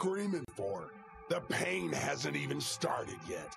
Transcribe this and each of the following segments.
screaming for? The pain hasn't even started yet.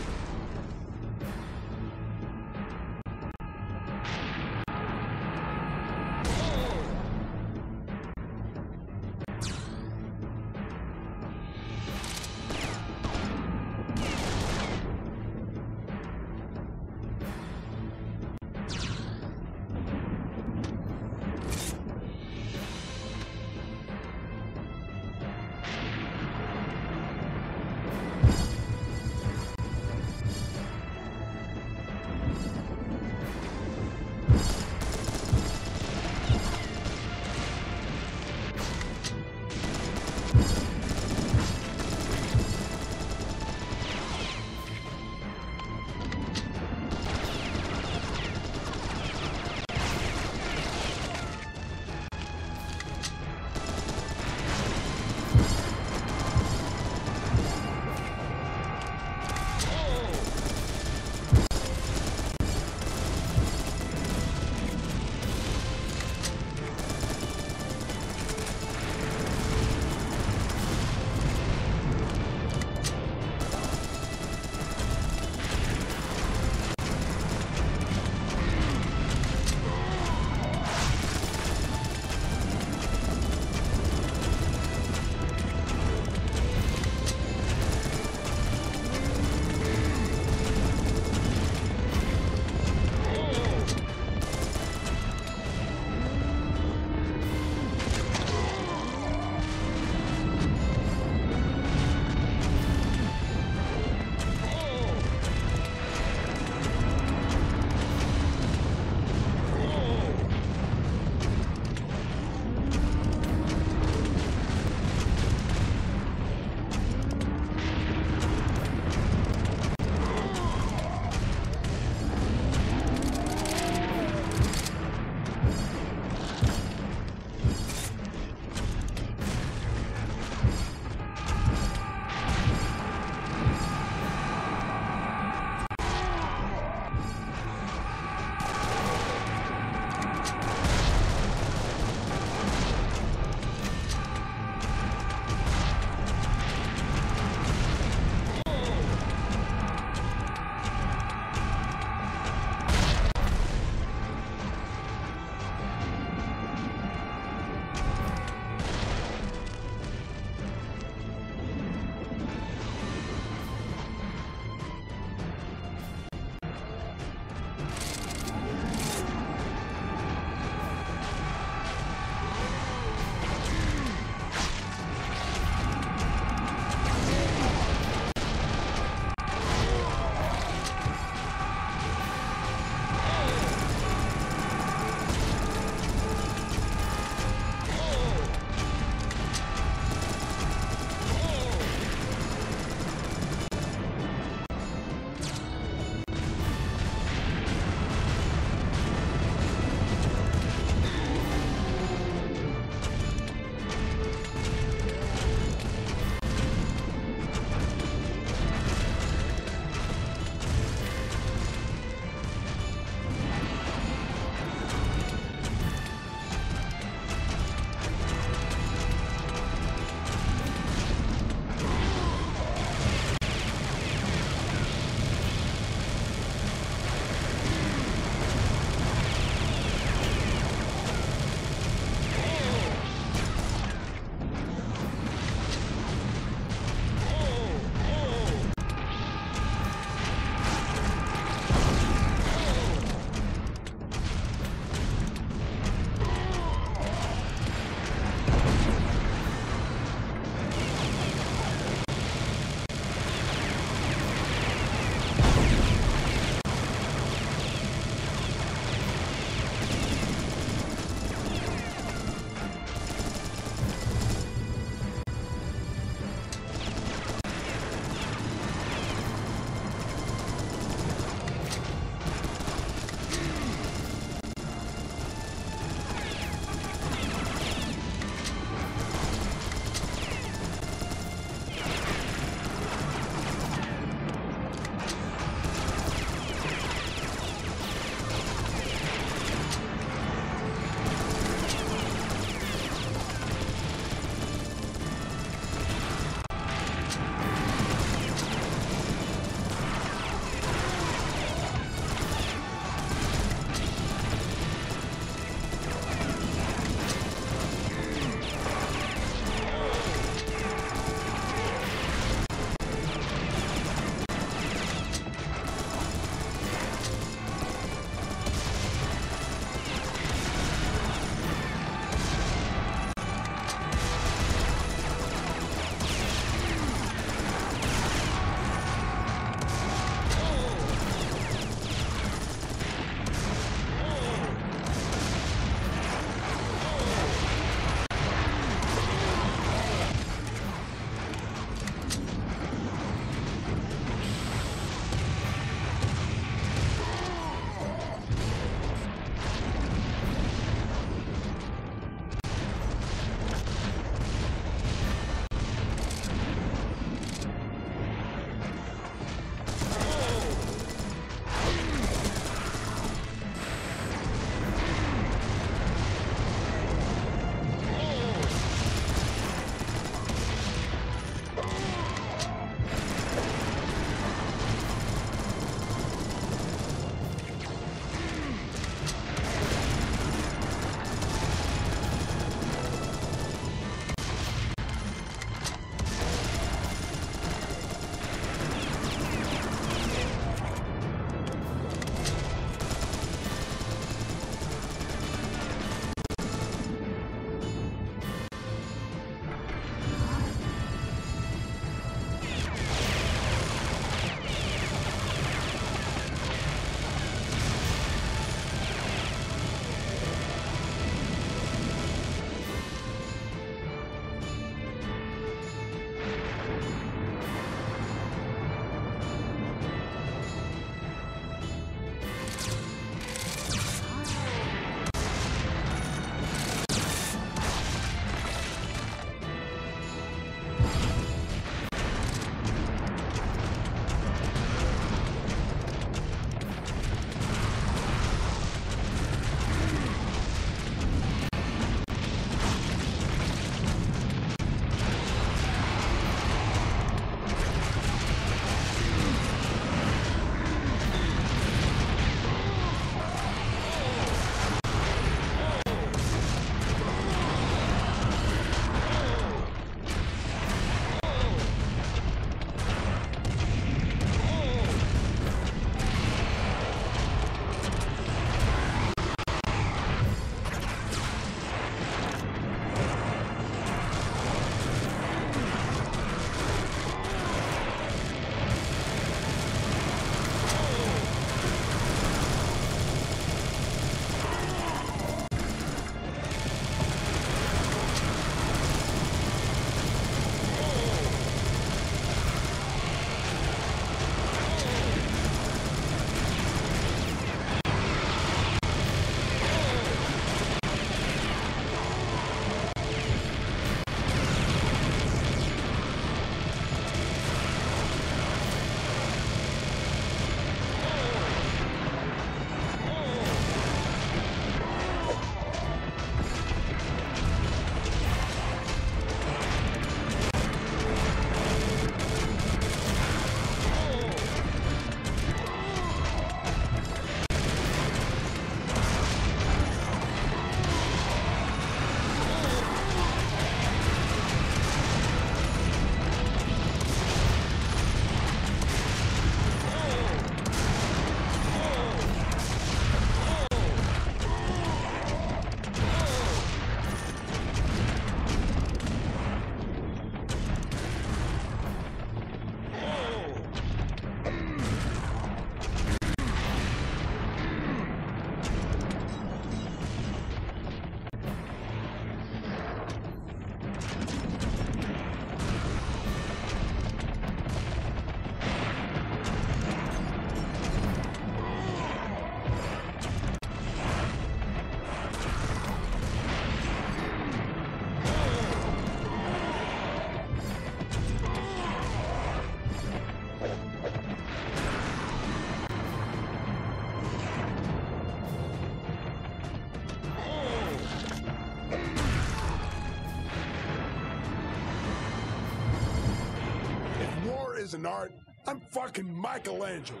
Art. I'm fucking Michelangelo.